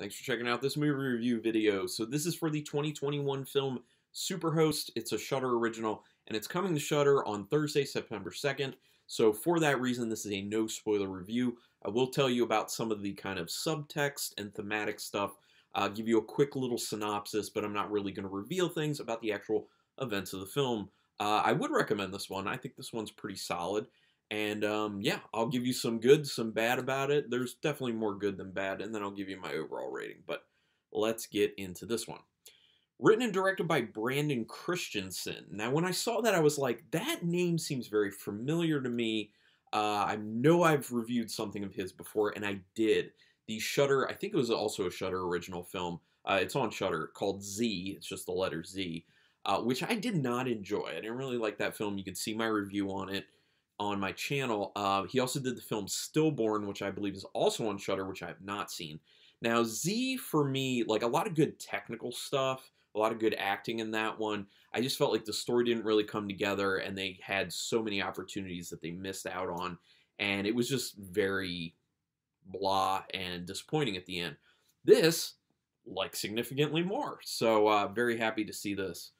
Thanks for checking out this movie review video. So this is for the 2021 film Superhost. It's a Shudder original, and it's coming to Shudder on Thursday, September 2nd. So for that reason, this is a no spoiler review. I will tell you about some of the kind of subtext and thematic stuff. Give you a quick little synopsis, but I'm not really going to reveal things about the actual events of the film. Uh, I would recommend this one. I think this one's pretty solid. And um, yeah, I'll give you some good, some bad about it. There's definitely more good than bad, and then I'll give you my overall rating. But let's get into this one. Written and directed by Brandon Christensen. Now, when I saw that, I was like, that name seems very familiar to me. Uh, I know I've reviewed something of his before, and I did. The Shudder, I think it was also a Shudder original film. Uh, it's on Shudder called Z. It's just the letter Z, uh, which I did not enjoy. I didn't really like that film. You can see my review on it on my channel. Uh, he also did the film Stillborn, which I believe is also on Shudder, which I have not seen. Now, Z for me, like a lot of good technical stuff, a lot of good acting in that one. I just felt like the story didn't really come together, and they had so many opportunities that they missed out on, and it was just very blah and disappointing at the end. This, like significantly more, so uh, very happy to see this.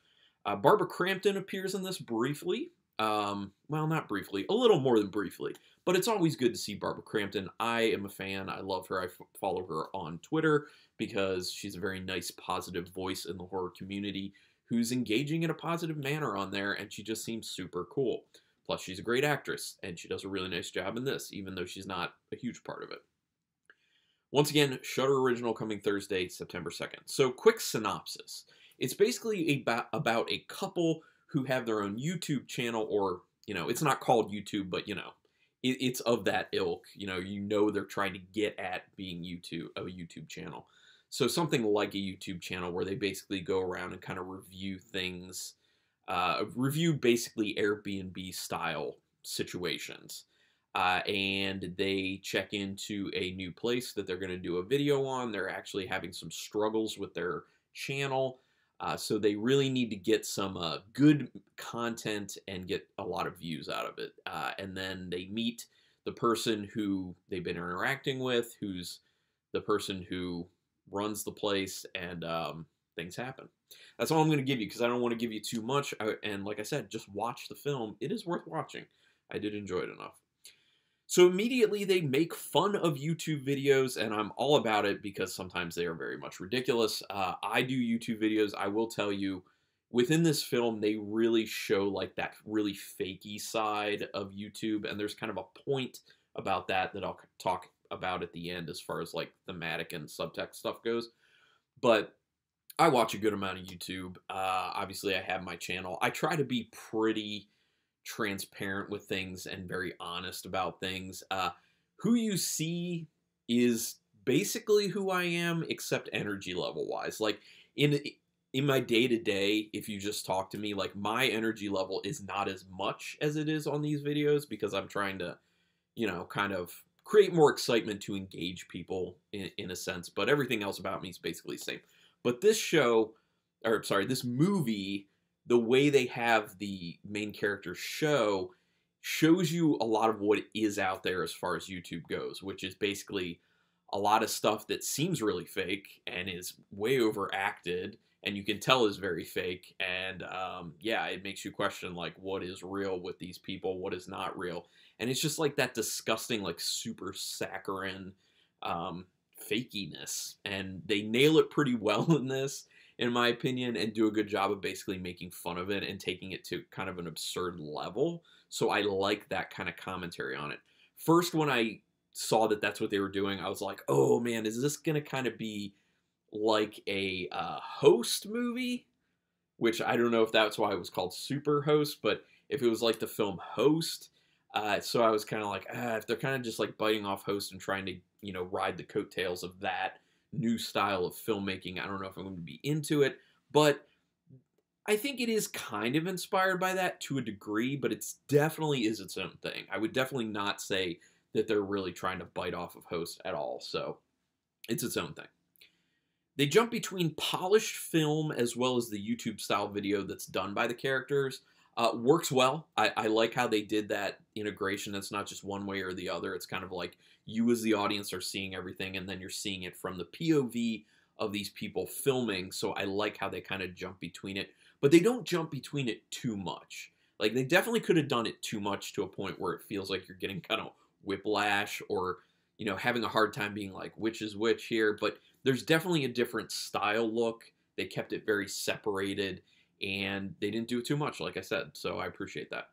Uh, Barbara Crampton appears in this briefly. Um, well, not briefly, a little more than briefly, but it's always good to see Barbara Crampton. I am a fan. I love her. I follow her on Twitter because she's a very nice, positive voice in the horror community who's engaging in a positive manner on there, and she just seems super cool. Plus, she's a great actress, and she does a really nice job in this, even though she's not a huge part of it. Once again, Shudder Original coming Thursday, September 2nd. So, quick synopsis. It's basically about a couple who have their own YouTube channel, or you know, it's not called YouTube, but you know, it, it's of that ilk. You know, you know they're trying to get at being YouTube a YouTube channel. So something like a YouTube channel where they basically go around and kind of review things, uh, review basically Airbnb style situations. Uh, and they check into a new place that they're going to do a video on. They're actually having some struggles with their channel. Uh, so they really need to get some uh, good content and get a lot of views out of it. Uh, and then they meet the person who they've been interacting with, who's the person who runs the place, and um, things happen. That's all I'm going to give you because I don't want to give you too much. And like I said, just watch the film. It is worth watching. I did enjoy it enough. So immediately they make fun of YouTube videos, and I'm all about it because sometimes they are very much ridiculous. Uh, I do YouTube videos. I will tell you, within this film, they really show like that really fakey side of YouTube, and there's kind of a point about that that I'll talk about at the end as far as like thematic and subtext stuff goes. But I watch a good amount of YouTube. Uh, obviously, I have my channel. I try to be pretty transparent with things and very honest about things. Uh, who you see is basically who I am, except energy level wise. Like in in my day to day, if you just talk to me, like my energy level is not as much as it is on these videos because I'm trying to, you know, kind of create more excitement to engage people in, in a sense. But everything else about me is basically the same. But this show, or sorry, this movie the way they have the main character show shows you a lot of what is out there as far as YouTube goes, which is basically a lot of stuff that seems really fake and is way overacted and you can tell is very fake and um, yeah it makes you question like what is real with these people what is not real. And it's just like that disgusting like super saccharine um, fakiness and they nail it pretty well in this in my opinion, and do a good job of basically making fun of it and taking it to kind of an absurd level. So I like that kind of commentary on it. First, when I saw that that's what they were doing, I was like, oh man, is this going to kind of be like a uh, host movie? Which I don't know if that's why it was called Super Host, but if it was like the film Host, uh, so I was kind of like, ah, if they're kind of just like biting off Host and trying to, you know, ride the coattails of that, new style of filmmaking. I don't know if I'm going to be into it, but I think it is kind of inspired by that to a degree, but it's definitely is its own thing. I would definitely not say that they're really trying to bite off of Host at all. So it's its own thing. They jump between polished film as well as the YouTube style video that's done by the characters. Uh, works well. I, I like how they did that integration. It's not just one way or the other. It's kind of like you as the audience are seeing everything, and then you're seeing it from the POV of these people filming. So I like how they kind of jump between it, but they don't jump between it too much. Like they definitely could have done it too much to a point where it feels like you're getting kind of whiplash or you know having a hard time being like which is which here. But there's definitely a different style look. They kept it very separated and they didn't do it too much, like I said. So I appreciate that.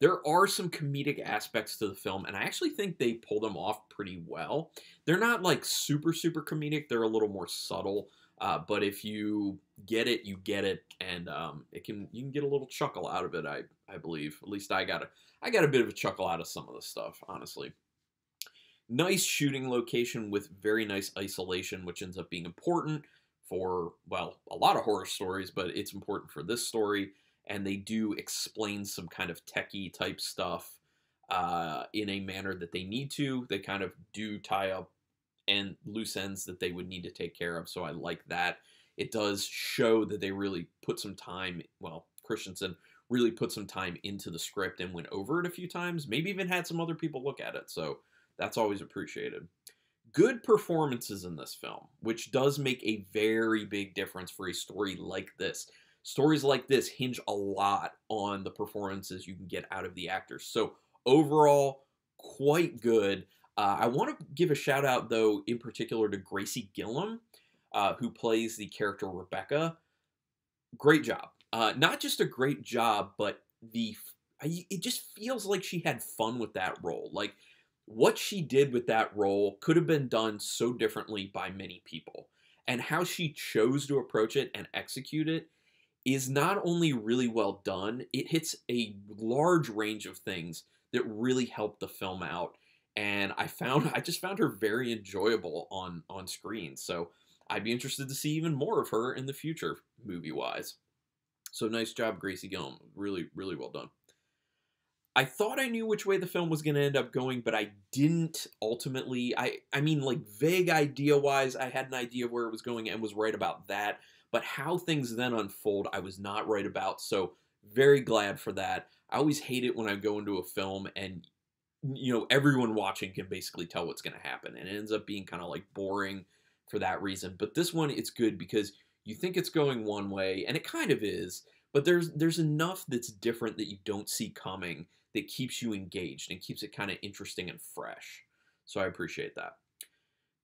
There are some comedic aspects to the film, and I actually think they pull them off pretty well. They're not like super, super comedic, they're a little more subtle. Uh, but if you get it, you get it, and um, it can you can get a little chuckle out of it. I I believe. At least I got a I got a bit of a chuckle out of some of the stuff, honestly. Nice shooting location with very nice isolation, which ends up being important for well a lot of horror stories, but it's important for this story. And they do explain some kind of techie type stuff uh, in a manner that they need to. They kind of do tie up and loose ends that they would need to take care of. So I like that. It does show that they really put some time. Well, Christensen really put some time into the script and went over it a few times. Maybe even had some other people look at it. So that's always appreciated. Good performances in this film, which does make a very big difference for a story like this. Stories like this hinge a lot on the performances you can get out of the actors. So overall, quite good. Uh, I want to give a shout out, though, in particular to Gracie Gillam, uh, who plays the character Rebecca. Great job. Uh, not just a great job, but the it just feels like she had fun with that role. Like what she did with that role could have been done so differently by many people, and how she chose to approach it and execute it is not only really well done, it hits a large range of things that really helped the film out and I found I just found her very enjoyable on on screen. So I'd be interested to see even more of her in the future, movie wise. So nice job, Gracie Gillam. Really, really well done. I thought I knew which way the film was going to end up going, but I didn't ultimately. I I mean, like vague idea wise, I had an idea of where it was going and was right about that. But how things then unfold, I was not right about. So very glad for that. I always hate it when I go into a film and you know everyone watching can basically tell what's going to happen and it ends up being kind of like boring for that reason but this one it's good because you think it's going one way and it kind of is but there's there's enough that's different that you don't see coming that keeps you engaged and keeps it kind of interesting and fresh. So i appreciate that.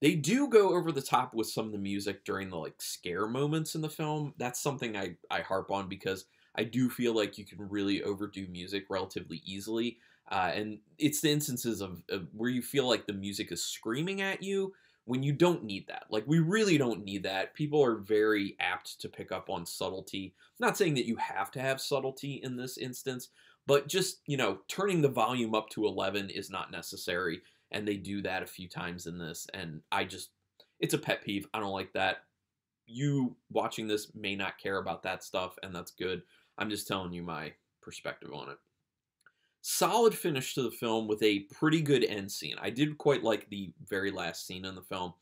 They do go over the top with some of the music during the like scare moments in the film. That's something i i harp on because i do feel like you can really overdo music relatively easily uh, and it's the instances of, of, where you feel like the music is screaming at you when you don't need that. Like, we really don't need that. People are very apt to pick up on subtlety. I'm not saying that you have to have subtlety in this instance, but just, you know, turning the volume up to 11 is not necessary. And they do that a few times in this. And I just, it's a pet peeve. I don't like that. You watching this may not care about that stuff, and that's good. I'm just telling you my perspective on it solid finish to the film with a pretty good end scene. I did quite like the very last scene in the film.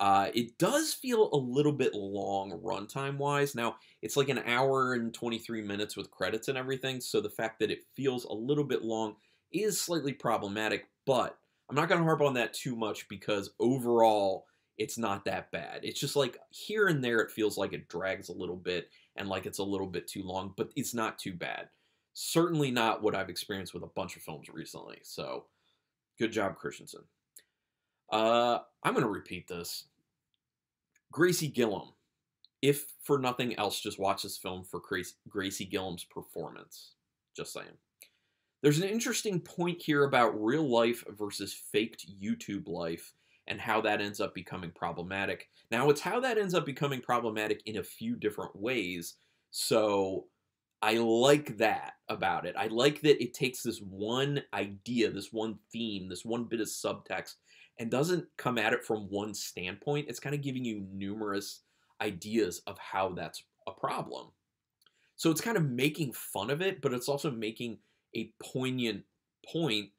Uh, it does feel a little bit long runtime wise. Now, it's like an hour and 23 minutes with credits and everything, so the fact that it feels a little bit long is slightly problematic, but I'm not going to harp on that too much because overall, it's not that bad. It's just like here and there, it feels like it drags a little bit and like it's a little bit too long, but it's not too bad certainly not what I've experienced with a bunch of films recently. So, good job, Christensen. Uh, I'm going to repeat this. Gracie Gillam. If for nothing else, just watch this film for Gracie Gillam's performance. Just saying. There's an interesting point here about real life versus faked YouTube life and how that ends up becoming problematic. Now, it's how that ends up becoming problematic in a few different ways. So, I like that about it. I like that it takes this one idea, this one theme, this one bit of subtext, and doesn't come at it from one standpoint. It's kind of giving you numerous ideas of how that's a problem. So it's kind of making fun of it, but it's also making a poignant point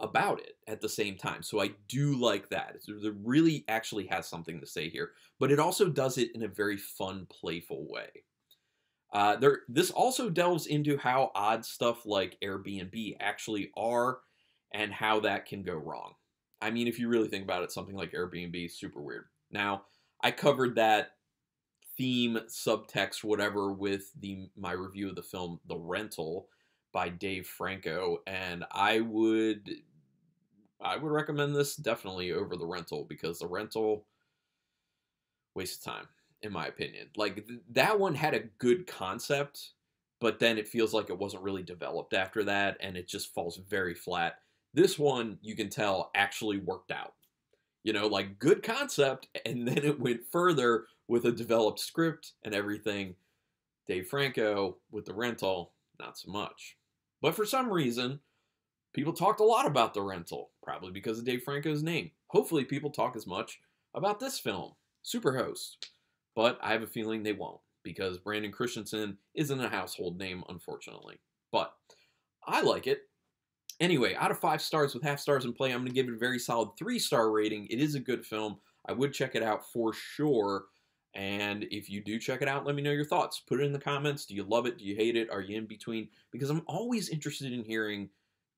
about it at the same time. So I do like that. It really actually has something to say here, but it also does it in a very fun, playful way. Uh, there, this also delves into how odd stuff like Airbnb actually are and how that can go wrong. I mean, if you really think about it, something like Airbnb is super weird. Now, I covered that theme, subtext, whatever, with the my review of the film The Rental by Dave Franco, and I would I would recommend this definitely over The Rental because The Rental waste of time in my opinion. Like th- that one had a good concept, but then it feels like it wasn't really developed after that and it just falls very flat. This one you can tell actually worked out. You know, like good concept and then it went further with a developed script and everything. Dave Franco with the rental, not so much. But for some reason, people talked a lot about the rental, probably because of Dave Franco's name. Hopefully, people talk as much about this film, Superhost but I have a feeling they won't because Brandon Christensen isn't a household name, unfortunately. But I like it. Anyway, out of five stars with half stars in play, I'm going to give it a very solid three star rating. It is a good film. I would check it out for sure. And if you do check it out, let me know your thoughts. Put it in the comments. Do you love it? Do you hate it? Are you in between? Because I'm always interested in hearing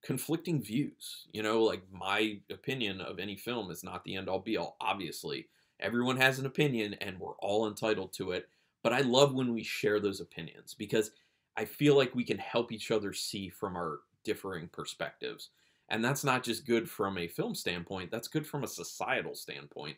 conflicting views. You know, like my opinion of any film is not the end all be all, obviously. Everyone has an opinion and we're all entitled to it. But I love when we share those opinions because I feel like we can help each other see from our differing perspectives. And that's not just good from a film standpoint, that's good from a societal standpoint.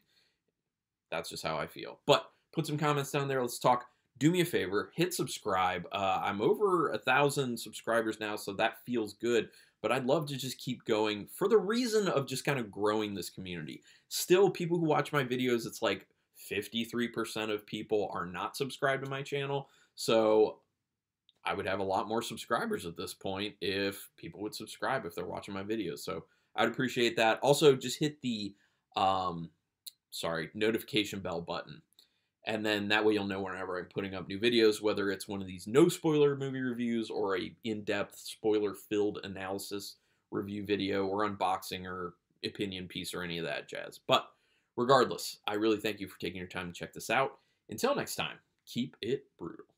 That's just how I feel. But put some comments down there. Let's talk. Do me a favor, hit subscribe. Uh, I'm over a thousand subscribers now, so that feels good but I'd love to just keep going for the reason of just kind of growing this community. Still, people who watch my videos, it's like 53% of people are not subscribed to my channel. So I would have a lot more subscribers at this point if people would subscribe if they're watching my videos. So I'd appreciate that. Also, just hit the um, sorry notification bell button and then that way you'll know whenever I'm putting up new videos, whether it's one of these no spoiler movie reviews or a in-depth spoiler-filled analysis review video or unboxing or opinion piece or any of that jazz. But regardless, I really thank you for taking your time to check this out. Until next time, keep it brutal.